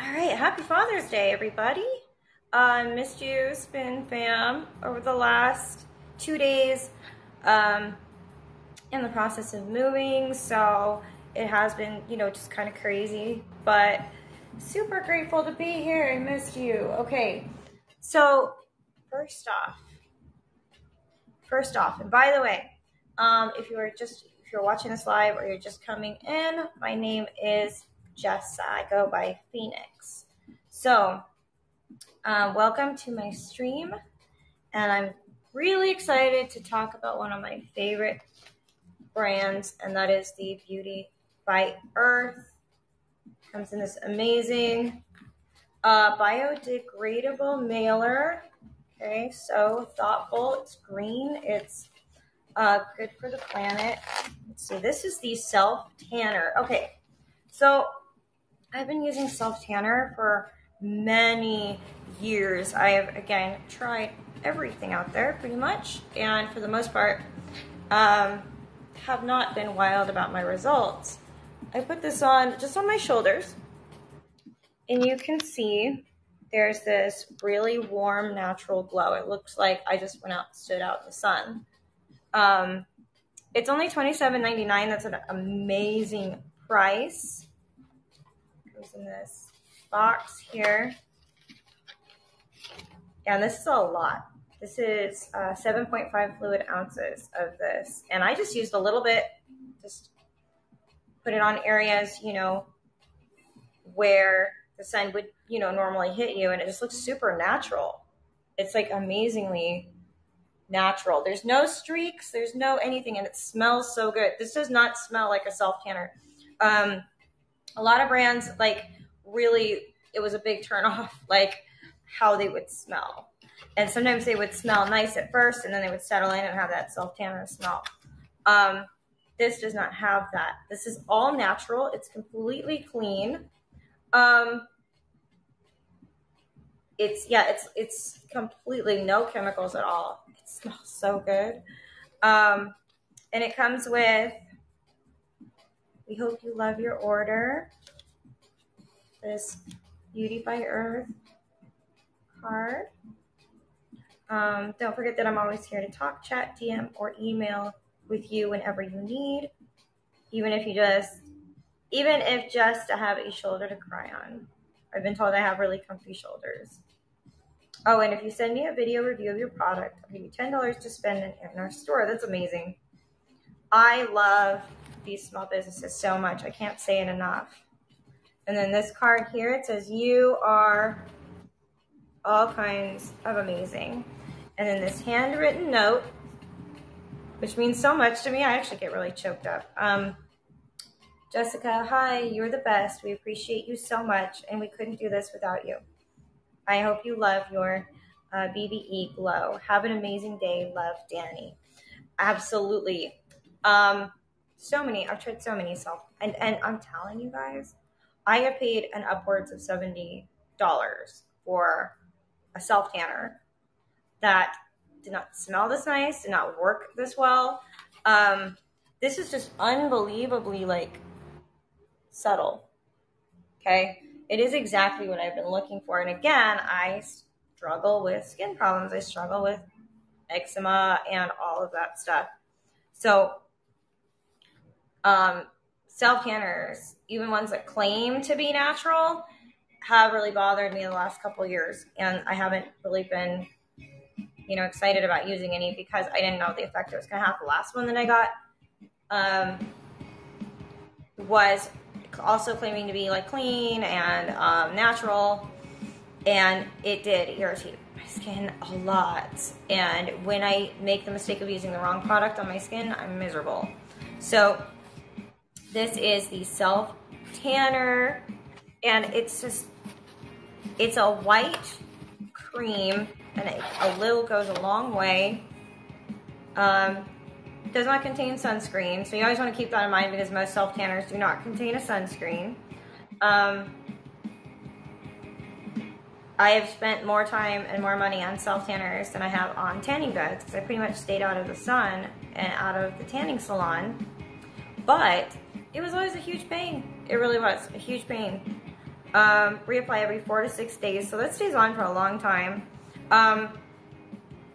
All right, happy Father's Day, everybody. I uh, missed you, Spin Fam, over the last two days. Um, in the process of moving, so it has been, you know, just kind of crazy, but super grateful to be here. I missed you. Okay, so first off, first off, and by the way, um, if you are just if you're watching this live or you're just coming in, my name is Jessa. I go by Phoenix. So, um, welcome to my stream, and I'm really excited to talk about one of my favorite brands, and that is the Beauty by Earth. Comes in this amazing uh, biodegradable mailer. Okay, so thoughtful. It's green. It's uh, good for the planet. Let's see. This is the self tanner. Okay, so I've been using self tanner for many years. I have again tried everything out there pretty much, and for the most part, um, have not been wild about my results. I put this on just on my shoulders, and you can see there's this really warm, natural glow. It looks like I just went out, stood out in the sun. Um, it's only $27.99. That's an amazing price in this box here. And this is a lot. This is uh, 7.5 fluid ounces of this. And I just used a little bit, just put it on areas, you know, where the sun would, you know, normally hit you. And it just looks super natural. It's like amazingly natural. There's no streaks, there's no anything, and it smells so good. This does not smell like a self tanner. Um, a lot of brands like really it was a big turn off like how they would smell. And sometimes they would smell nice at first and then they would settle in and have that self tanner smell. Um, this does not have that. This is all natural. It's completely clean. Um, it's yeah it's it's completely no chemicals at all. It smells so good. Um, and it comes with we hope you love your order. This Beauty by Earth card. Um, don't forget that I'm always here to talk, chat, DM, or email with you whenever you need. Even if you just, even if just to have a shoulder to cry on. I've been told I have really comfy shoulders. Oh, and if you send me a video review of your product, I'll give you $10 to spend in, in our store. That's amazing. I love these small businesses so much. I can't say it enough. And then this card here, it says, You are all kinds of amazing. And then this handwritten note, which means so much to me. I actually get really choked up. Um, Jessica, hi, you're the best. We appreciate you so much, and we couldn't do this without you. I hope you love your uh, BBE glow. Have an amazing day. Love, Danny. Absolutely. Um, so many. I've tried so many self, and and I'm telling you guys, I have paid an upwards of seventy dollars for a self tanner that did not smell this nice, did not work this well. Um, this is just unbelievably like subtle. Okay, it is exactly what I've been looking for. And again, I struggle with skin problems. I struggle with eczema and all of that stuff. So um, self tanners, even ones that claim to be natural, have really bothered me the last couple years, and I haven't really been, you know, excited about using any because I didn't know the effect it was going to have. The last one that I got um, was also claiming to be like clean and um, natural, and it did irritate my skin a lot. And when I make the mistake of using the wrong product on my skin, I'm miserable. So this is the Self Tanner, and it's just, it's a white cream, and it, a little goes a long way. Um, does not contain sunscreen, so you always want to keep that in mind because most self tanners do not contain a sunscreen. Um, I have spent more time and more money on self tanners than I have on tanning beds because I pretty much stayed out of the sun and out of the tanning salon. But it was always a huge pain. It really was a huge pain. Um, reapply every four to six days, so that stays on for a long time. Um,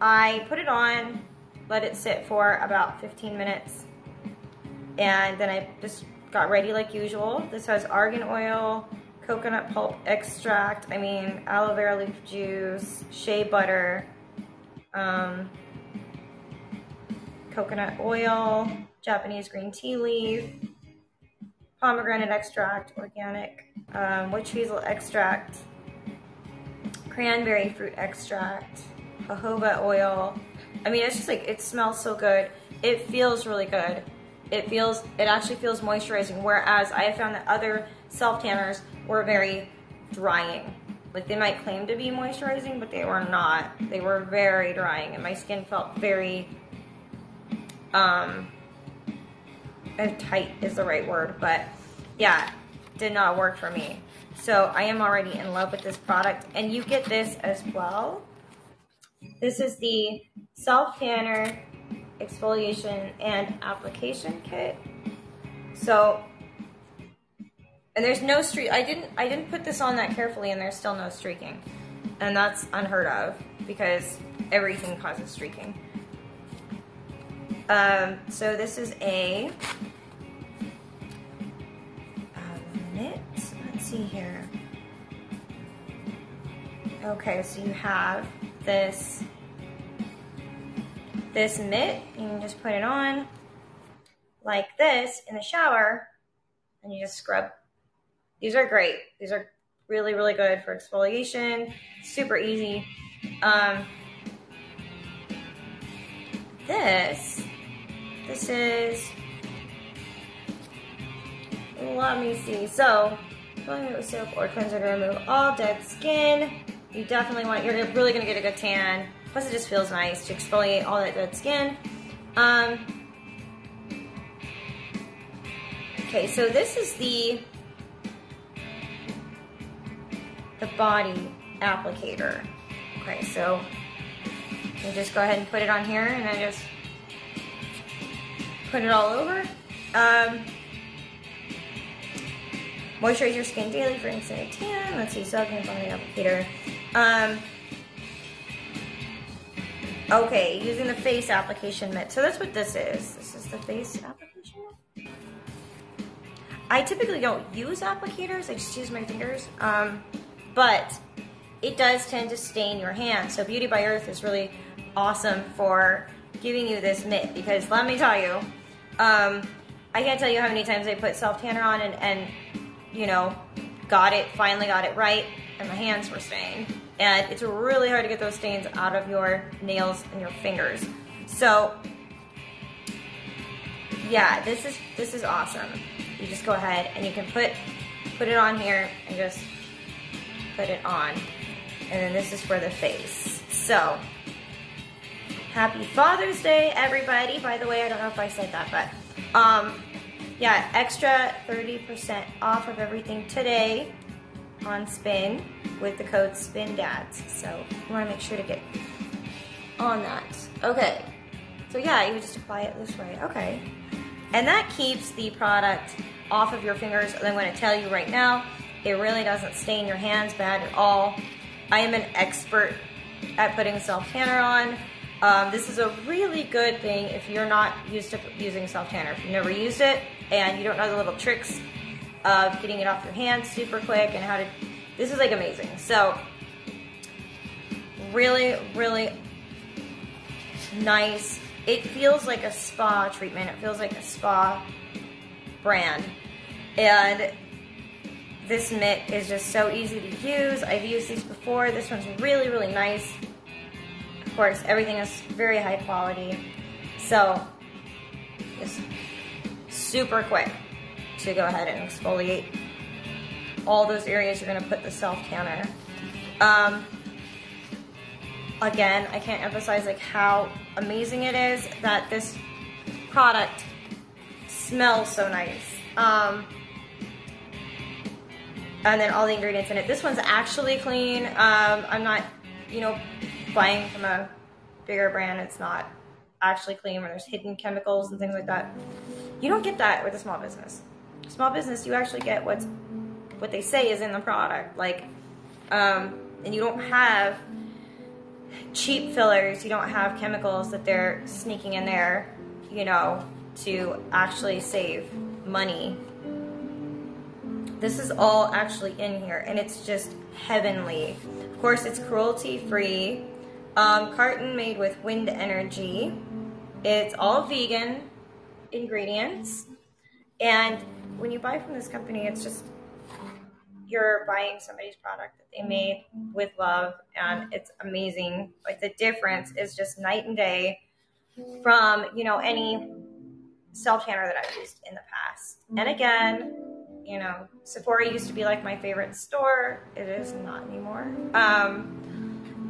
I put it on, let it sit for about 15 minutes, and then I just got ready like usual. This has argan oil, coconut pulp extract, I mean aloe vera leaf juice, shea butter, um, coconut oil, Japanese green tea leaf, pomegranate extract, organic, um, witch hazel extract, cranberry fruit extract, jojoba oil. I mean, it's just like, it smells so good. It feels really good. It feels, it actually feels moisturizing, whereas I have found that other self tanners were very drying. Like they might claim to be moisturizing, but they were not. They were very drying, and my skin felt very, um, tight is the right word, but yeah, did not work for me. So I am already in love with this product, and you get this as well. This is the Self Tanner Exfoliation and Application Kit. So, and there's no streak. I didn't. I didn't put this on that carefully, and there's still no streaking, and that's unheard of because everything causes streaking. Um, so this is a a minute. Let's see here. Okay, so you have this this mitt. You can just put it on like this in the shower, and you just scrub. These are great. These are really, really good for exfoliation. Super easy. Um, this, this is, let me see. So it with soap or cleanser to remove all dead skin. You definitely want, you're really gonna get a good tan. Plus it just feels nice to exfoliate all that dead skin. Um, okay, so this is the, the body applicator. Okay, so you just go ahead and put it on here and then just put it all over. Um, Moisturize your skin daily for instant tan. Let's see, Selkin Body Applicator. Um, okay, using the face application mitt. So that's what this is. This is the face application mitt. I typically don't use applicators. I just use my fingers. Um, but it does tend to stain your hand. So Beauty by Earth is really awesome for giving you this mitt because let me tell you, um, I can't tell you how many times I put self tanner on and, and you know, got it, finally got it right, and my hands were stained. And it's really hard to get those stains out of your nails and your fingers. So, yeah, this is this is awesome. You just go ahead and you can put put it on here and just put it on. And then this is for the face. So, happy Father's Day, everybody. By the way, I don't know if I said that, but um, yeah, extra 30% off of everything today on Spin with the code SPINDADS. So you want to make sure to get on that. Okay. So yeah, you just apply it this way. Okay. And that keeps the product off of your fingers. And I'm going to tell you right now, it really doesn't stain your hands bad at all. I am an expert at putting self tanner on. Um, this is a really good thing if you're not used to using self tanner. If you've never used it, and you don't know the little tricks of getting it off your hands super quick and how to, this is like amazing. So really, really nice. It feels like a spa treatment. It feels like a spa brand. And this mitt is just so easy to use. I've used these before. This one's really, really nice. Course, everything is very high quality. So, just super quick to go ahead and exfoliate all those areas you're gonna put the self tanner. Um, again, I can't emphasize like how amazing it is that this product smells so nice. Um, and then all the ingredients in it. This one's actually clean. Um, I'm not, you know, buying from a bigger brand. It's not actually clean where there's hidden chemicals and things like that. You don't get that with a small business. Small business, you actually get what's what they say is in the product. Like, um, and you don't have cheap fillers. You don't have chemicals that they're sneaking in there, you know, to actually save money. This is all actually in here, and it's just heavenly. Of course, it's cruelty free. Um, carton made with wind energy. It's all vegan ingredients. And when you buy from this company, it's just you're buying somebody's product that they made with love, and it's amazing. Like the difference is just night and day from you know any self tanner that I've used in the past. And again, you know, Sephora used to be like my favorite store. It is not anymore. Um,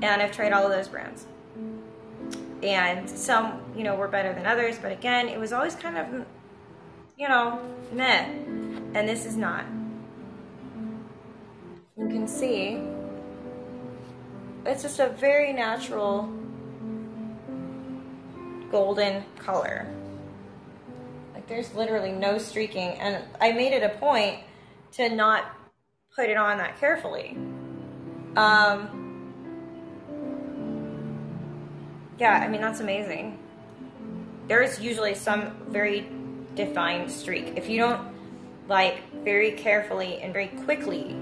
and I've tried all of those brands. And some, you know, were better than others, but again, it was always kind of, you know, meh. And this is not. You can see it's just a very natural golden color. Like there's literally no streaking. And I made it a point to not put it on that carefully. Um, yeah, I mean, that's amazing. There's usually some very defined streak. If you don't like very carefully and very quickly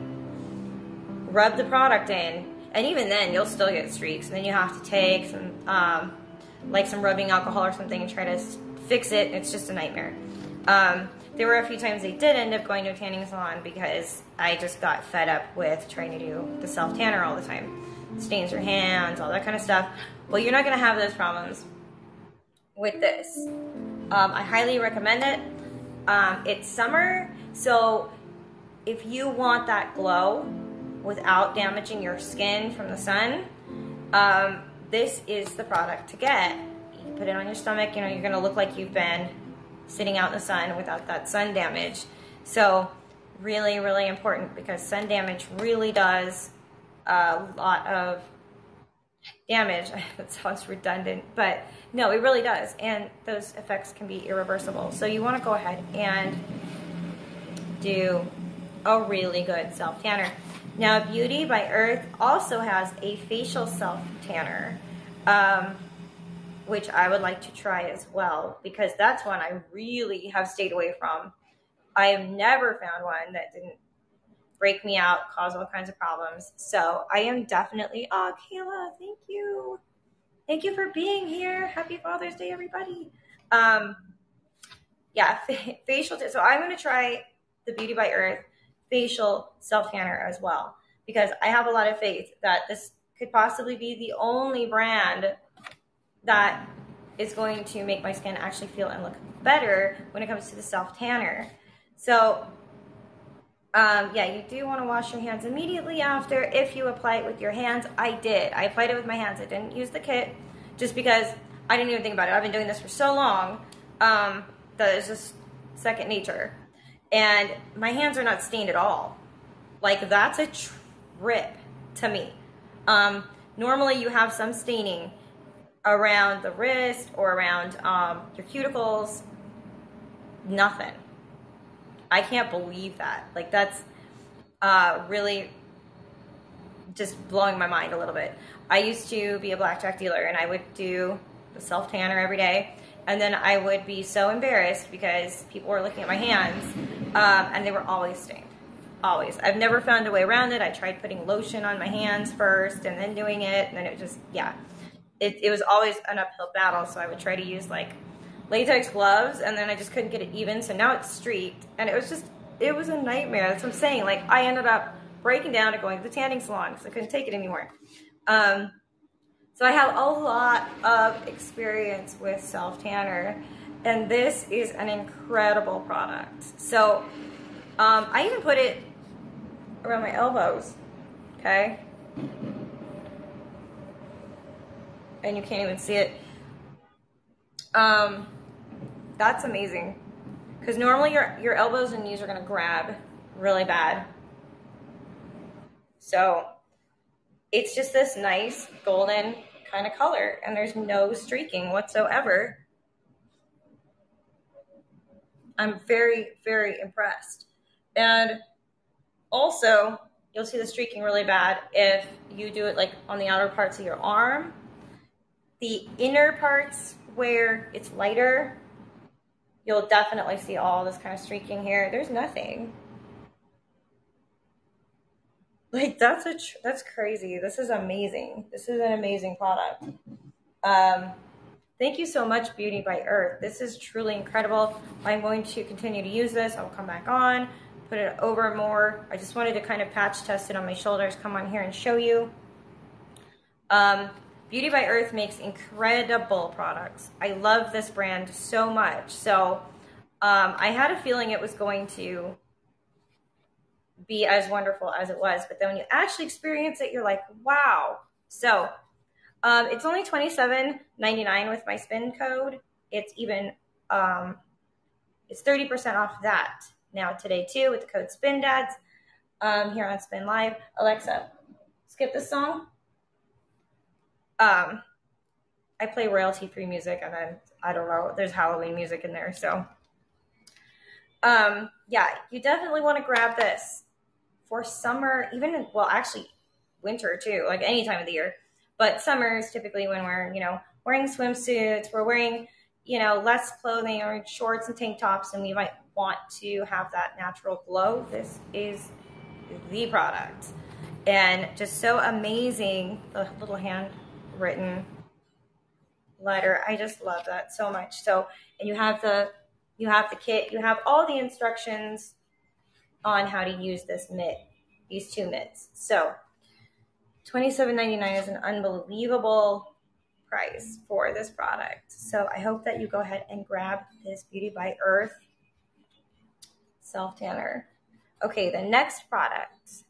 rub the product in, and even then you'll still get streaks. And then you have to take some, um, like some rubbing alcohol or something and try to fix it. It's just a nightmare. Um, there were a few times they did end up going to a tanning salon because I just got fed up with trying to do the self tanner all the time. Stains your hands, all that kind of stuff. Well, you're not going to have those problems with this. Um, I highly recommend it. Um, it's summer, so if you want that glow without damaging your skin from the sun, um, this is the product to get You put it on your stomach, you know, you're gonna look like you've been sitting out in the sun without that sun damage. So really, really important because sun damage really does a lot of damage. that sounds redundant, but no, it really does. And those effects can be irreversible. So you wanna go ahead and do a really good self tanner. Now, Beauty by Earth also has a facial self tanner. Um, which I would like to try as well because that's one I really have stayed away from. I have never found one that didn't break me out, cause all kinds of problems. So I am definitely, oh, Kayla, thank you. Thank you for being here. Happy Father's Day, everybody. Um, yeah, facial. T- so I'm going to try the Beauty by Earth facial self tanner as well because I have a lot of faith that this could possibly be the only brand that is going to make my skin actually feel and look better when it comes to the self tanner. So, um, yeah, you do want to wash your hands immediately after if you apply it with your hands. I did. I applied it with my hands. I didn't use the kit just because I didn't even think about it. I've been doing this for so long um, that it's just second nature. And my hands are not stained at all. Like, that's a trip to me. Um, normally, you have some staining around the wrist or around um, your cuticles. Nothing. I can't believe that. Like that's uh, really just blowing my mind a little bit. I used to be a blackjack dealer and I would do the self tanner every day. And then I would be so embarrassed because people were looking at my hands um, and they were always stained. Always. I've never found a way around it. I tried putting lotion on my hands first and then doing it. And then it just, yeah it, it was always an uphill battle. So I would try to use like latex gloves, and then I just couldn't get it even. So now it's streaked, and it was just it was a nightmare. That's what I'm saying. Like I ended up breaking down and going to the tanning salon because I couldn't take it anymore. Um, so I have a lot of experience with self tanner, and this is an incredible product. So um, I even put it around my elbows. Okay, and you can't even see it. Um, that's amazing. Because normally your, your elbows and knees are going to grab really bad. So it's just this nice golden kind of color, and there's no streaking whatsoever. I'm very, very impressed. And Also, you'll see the streaking really bad if you do it like on the outer parts of your arm. The inner parts where it's lighter, you'll definitely see all this kind of streaking here. There's nothing. Like that's a tr- that's crazy. This is amazing. This is an amazing product. Um, thank you so much, Beauty by Earth. This is truly incredible. I'm going to continue to use this. I'll come back on, put it over more. I just wanted to kind of patch test it on my shoulders. Come on here and show you. Um, Beauty by Earth makes incredible products. I love this brand so much. So um, I had a feeling it was going to be as wonderful as it was. But then when you actually experience it, you're like, wow. So um, it's only twenty seven ninety nine with my spin code. It's even um, it's thirty percent off that now today too with the code Spin Dads um, here on Spin Live. Alexa, skip this song. Um, I play royalty free music, and then I don't know. There's Halloween music in there, so um, yeah, you definitely want to grab this for summer, even well, actually winter too, like any time of the year. But summer is typically when we're, you know, wearing swimsuits, we're wearing, you know, less clothing or shorts and tank tops, and we might want to have that natural glow. This is the product. And just so amazing, the little handwritten letter. I just love that so much. So, and you have the you have the kit, you have all the instructions on how to use this mitt, these two mitts. So $27.99 is an unbelievable price for this product. So I hope that you go ahead and grab this Beauty by Earth self tanner. Okay, the next product